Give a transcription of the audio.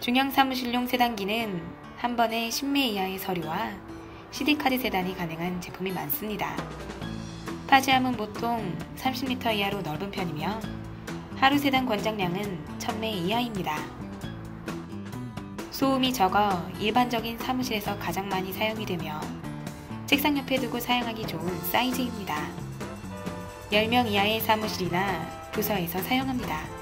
중형 사무실용 세단기는 한 번에 10매 이하의 서류와 CD카드 세단이 가능한 제품이 많습니다. 파지함은 보통 30m 이하로 넓은 편이며 하루 세단 권장량은 1000매 이하입니다. 소음이 적어 일반적인 사무실에서 가장 많이 사용이 되며 책상 옆에 두고 사용하기 좋은 사이즈입니다. 10명 이하의 사무실이나 부서에서 사용합니다.